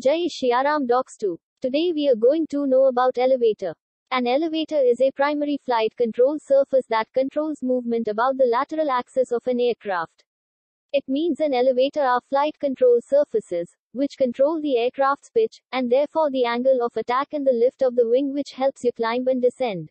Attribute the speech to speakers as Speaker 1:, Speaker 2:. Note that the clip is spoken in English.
Speaker 1: Jai Shiaram Docs 2. Today we are going to know about elevator. An elevator is a primary flight control surface that controls movement about the lateral axis of an aircraft. It means an elevator are flight control surfaces, which control the aircraft's pitch, and therefore the angle of attack and the lift of the wing which helps you climb and descend.